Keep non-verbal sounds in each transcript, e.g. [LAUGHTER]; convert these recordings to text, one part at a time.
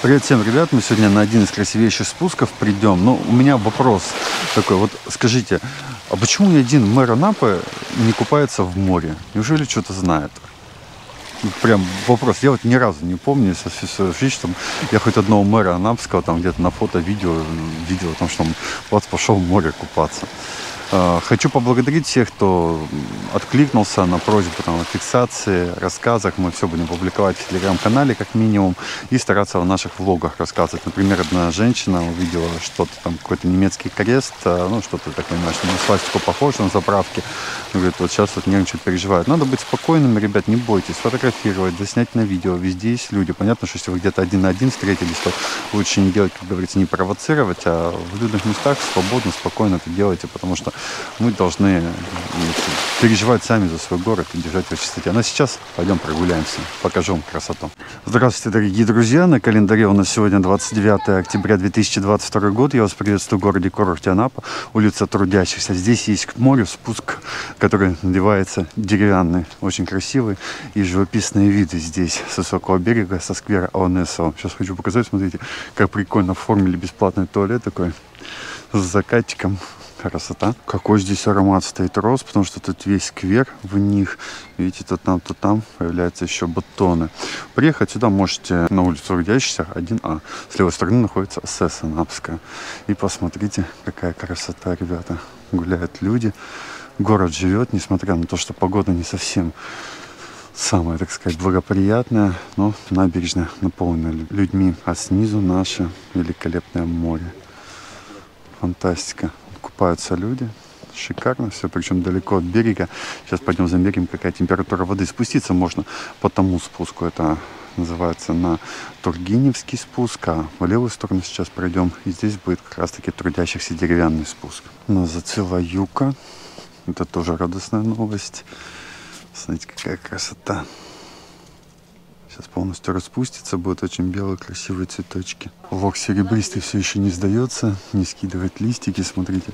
Привет всем, ребят. Мы сегодня на один из красивейших спусков придем. Но у меня вопрос такой. Вот скажите, а почему ни один мэр Анапы не купается в море? Неужели что-то знает? Ну, Прям вопрос. Я вот ни разу не помню со всей своей жизни, что я хоть одного мэра Анапского там где-то на фото, видео видел о том, что он вот пошел в море купаться. Э, Хочу поблагодарить всех, кто откликнулся на просьбу там, о фиксации, рассказах. Мы все будем публиковать в телеграм-канале как минимум и стараться в наших влогах рассказывать. Например, одна женщина увидела что-то там, какой-то немецкий крест, э, ну что-то такое, на свастику похоже на заправке. Говорит, вот сейчас вот нервничает, переживает. Надо быть спокойными, ребят, не бойтесь, фотографировать, заснять на видео. Везде есть люди. Понятно, что если вы где-то один на один встретились, то лучше не делать, как говорится, не провоцировать, а в людных местах свободно, спокойно это делайте, потому что мы должны ну, переживать сами за свой город и держать его в чистоте. Ну а сейчас пойдем прогуляемся, покажу вам красоту. Здравствуйте, дорогие друзья! На календаре у нас сегодня 29 октября 2022 год. Я вас приветствую в городе курорте Анапа, улица Трудящихся. Здесь есть к морю спуск, который надевается деревянный, очень красивый и живописные виды здесь с высокого берега, со сквера ОНСО. Сейчас хочу показать, смотрите, как прикольно оформили бесплатный туалет такой с закатчиком Красота. Какой здесь аромат стоит роз, потому что тут весь сквер в них. Видите, то там, то там появляются еще бутоны. Приехать сюда можете на улицу Рудящихся 1А. С левой стороны находится СС. И посмотрите, какая красота, ребята. Гуляют люди. Город живет, несмотря на то, что погода не совсем самая, так сказать, благоприятная, но набережная наполнена людьми, а снизу наше великолепное море. Фантастика купаются люди. Шикарно все, причем далеко от берега. Сейчас пойдем замерим, какая температура воды. Спуститься можно по тому спуску. Это называется на Тургеневский спуск, а в левую сторону сейчас пройдем. И здесь будет как раз таки трудящихся деревянный спуск. Нас зацвела юка. Это тоже радостная новость. Смотрите, какая красота. Сейчас полностью распустится, будут очень белые красивые цветочки. Лох серебристый все еще не сдается, не скидывает листики. Смотрите,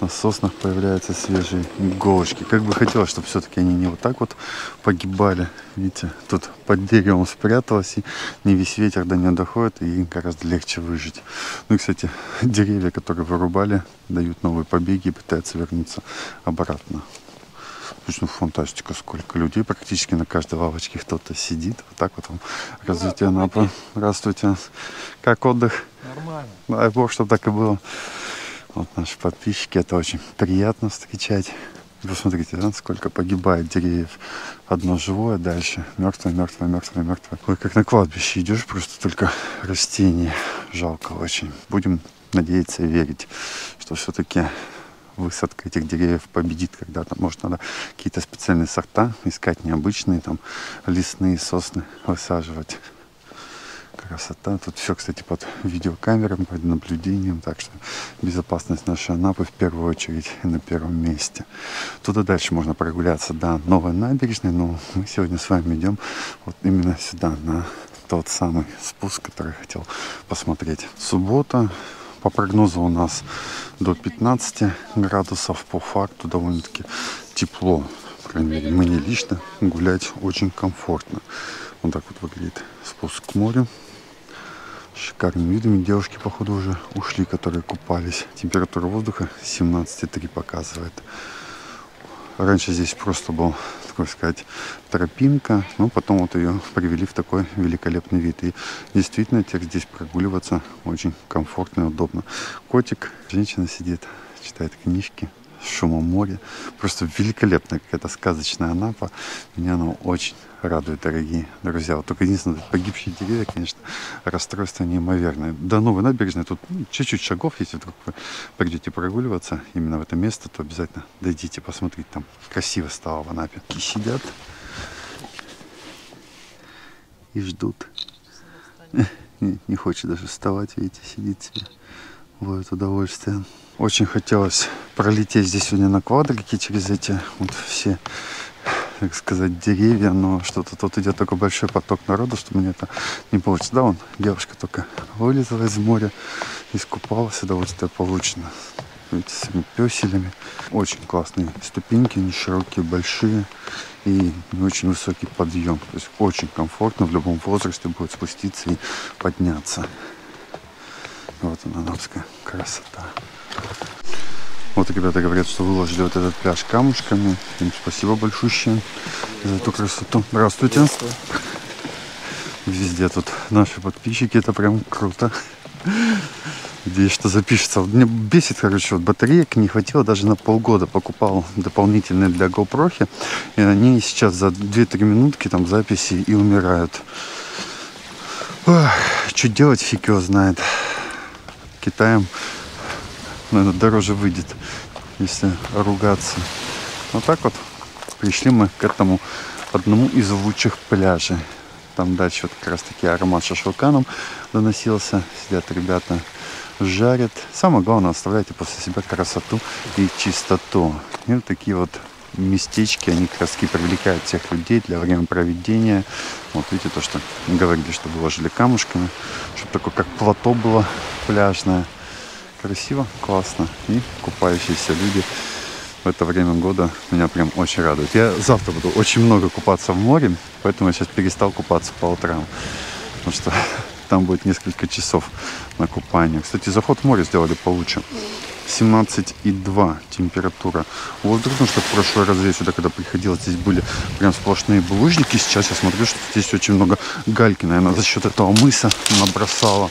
на соснах появляются свежие иголочки. Как бы хотелось, чтобы все-таки они не вот так вот погибали. Видите, тут под деревом спряталось, и не весь ветер до нее доходит, и им гораздо легче выжить. Ну и, кстати, деревья, которые вырубали, дают новые побеги и пытаются вернуться обратно. Точно фантастика, сколько людей. Практически на каждой лавочке кто-то сидит. Вот так вот вам развитие Анапы. Здравствуйте. Как отдых? Нормально. Дай бог, чтобы так и было. Вот наши подписчики. Это очень приятно встречать. Посмотрите, да, сколько погибает деревьев. Одно живое, дальше мертвое, мертвое, мертвое, мертвое. Ой, как на кладбище идешь, просто только растения. Жалко очень. Будем надеяться и верить, что все-таки высадка этих деревьев победит когда-то. Может, надо какие-то специальные сорта искать, необычные, там, лесные сосны высаживать. Красота. Тут все, кстати, под видеокамерами, под наблюдением. Так что безопасность нашей Анапы в первую очередь на первом месте. Туда дальше можно прогуляться до новой набережной, но мы сегодня с вами идем вот именно сюда, на тот самый спуск, который хотел посмотреть. Суббота, по прогнозу у нас до 15 градусов. По факту довольно-таки тепло. По крайней мере, мне лично гулять очень комфортно. Вот так вот выглядит спуск к морю. Шикарными видами. Девушки, походу, уже ушли, которые купались. Температура воздуха 17,3 показывает. Раньше здесь просто был, такой сказать, тропинка, но потом вот ее привели в такой великолепный вид. И действительно, теперь здесь прогуливаться очень комфортно и удобно. Котик, женщина сидит, читает книжки шумом моря. Просто великолепная какая-то сказочная Анапа. Меня она очень радует, дорогие друзья. Вот только единственное, погибшие деревья, конечно, расстройство неимоверное. До новой набережной тут ну, чуть-чуть шагов, если вдруг вы придете прогуливаться именно в это место, то обязательно дойдите посмотреть. Там красиво стало в Анапе. И сидят и ждут. [LAUGHS] Не, не хочет даже вставать, видите, сидит себе, ловит удовольствие. Очень хотелось пролететь здесь сегодня на квадрике через эти вот все так сказать, деревья, но что-то тут идет такой большой поток народу, что мне это не получится. Да, вон девушка только вылезла из моря, искупалась, удовольствие получено. видите, с этими песелями. Очень классные ступеньки, они широкие, большие и не очень высокий подъем. То есть очень комфортно в любом возрасте будет спуститься и подняться. Вот она, Анапская красота. Вот ребята говорят, что выложили вот этот пляж камушками. Им спасибо большущее за эту красоту. Здравствуйте. Везде тут наши подписчики, это прям круто. Здесь что запишется. Мне бесит, короче, вот батареек не хватило даже на полгода. Покупал дополнительные для GoPro. И они сейчас за 2-3 минутки там записи и умирают. Ох, что делать, фиг его знает. Китаем, наверное, дороже выйдет, если ругаться. Вот так вот пришли мы к этому одному из лучших пляжей. Там дальше вот как раз таки аромат шашлыка нам доносился. Сидят ребята, жарят. Самое главное, оставляйте после себя красоту и чистоту. И вот такие вот местечки, они как раз привлекают всех людей для времяпроведения. Вот видите, то, что говорили, что выложили камушками, чтобы такое как плато было пляжное. Красиво, классно. И купающиеся люди в это время года меня прям очень радует. Я завтра буду очень много купаться в море, поэтому я сейчас перестал купаться по утрам. Потому что [LAUGHS] там будет несколько часов на купание. Кстати, заход в море сделали получше. 17,2 температура воздуха, потому что в прошлый раз я сюда, когда приходил, здесь были прям сплошные булыжники. Сейчас я смотрю, что здесь очень много гальки, наверное, за счет этого мыса набросала.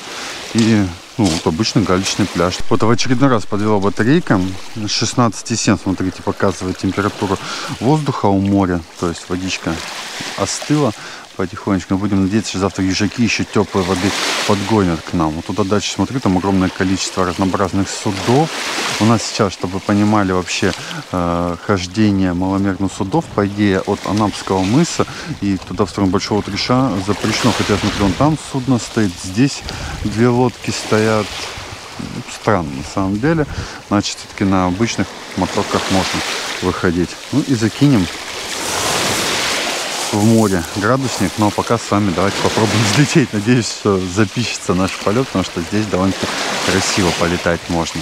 И ну, вот обычный галечный пляж. Вот в очередной раз подвела батарейка. 16,7, смотрите, показывает температуру воздуха у моря. То есть водичка остыла потихонечку. Мы будем надеяться, что завтра ежаки еще теплой воды подгонят к нам. Вот туда дальше, смотрю, там огромное количество разнообразных судов. У нас сейчас, чтобы вы понимали вообще э, хождение маломерных судов, по идее, от Анапского мыса и туда в сторону Большого Триша запрещено. Хотя, смотрю, вон там судно стоит, здесь две лодки стоят. Странно на самом деле. Значит, все-таки на обычных моторках можно выходить. Ну и закинем в море градусник, но пока с вами давайте попробуем [LAUGHS] взлететь. Надеюсь, что запишется наш полет, потому что здесь довольно-таки красиво полетать можно.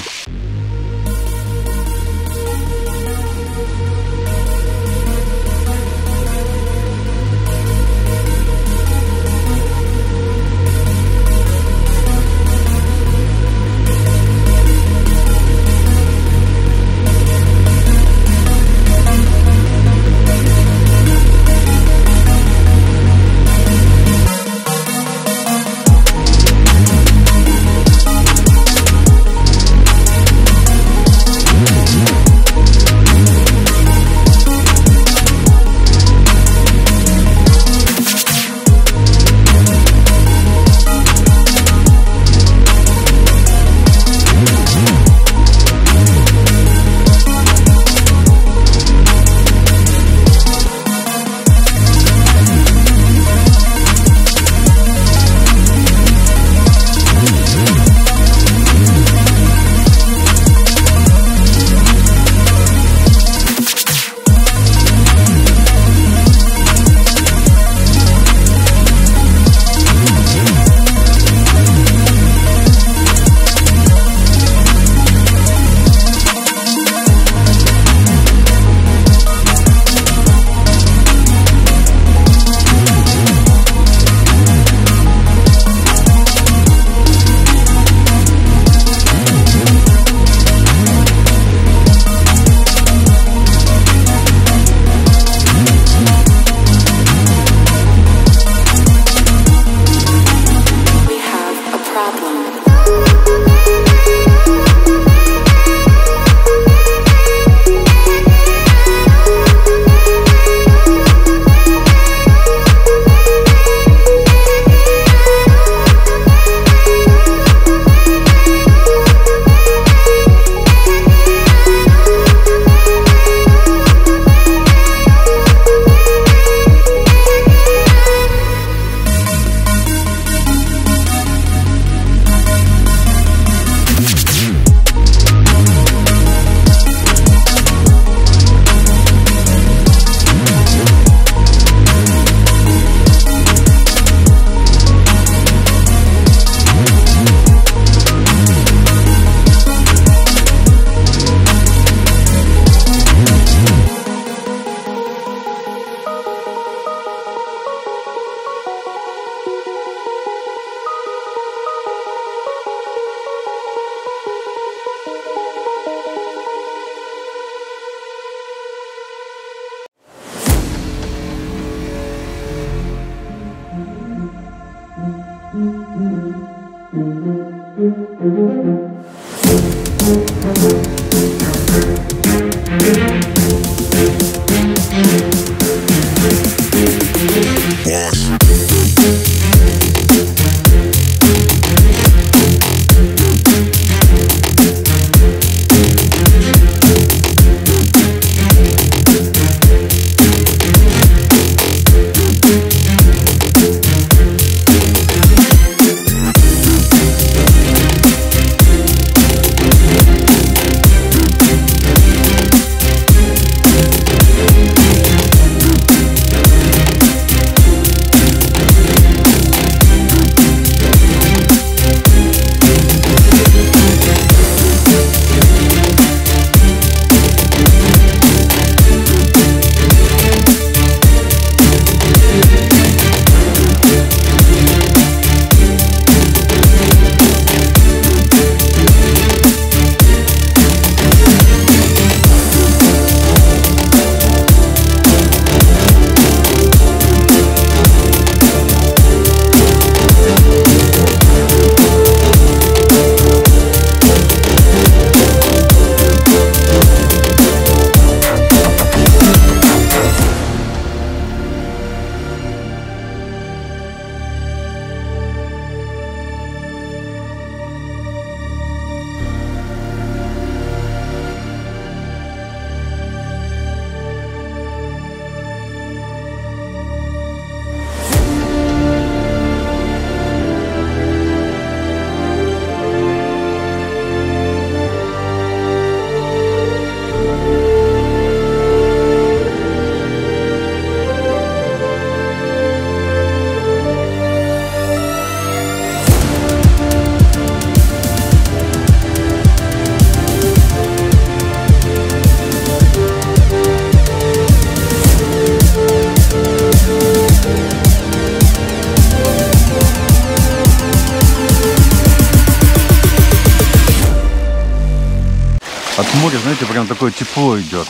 Знаете, прям такое тепло идет.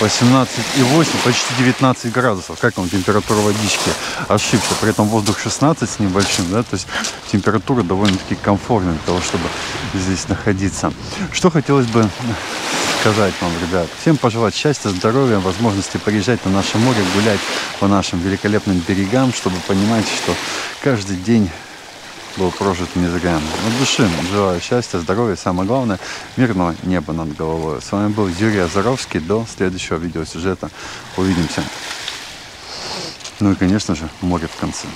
18,8, почти 19 градусов. Как вам температура водички? Ошибся. При этом воздух 16 с небольшим, да, то есть температура довольно-таки комфортная для того, чтобы здесь находиться. Что хотелось бы сказать вам, ребят. Всем пожелать счастья, здоровья, возможности приезжать на наше море, гулять по нашим великолепным берегам, чтобы понимать, что каждый день был прожит не зря. От души желаю счастья, здоровья, самое главное, мирного неба над головой. С вами был Юрий Азаровский. До следующего видеосюжета. Увидимся. Ну и, конечно же, море в конце.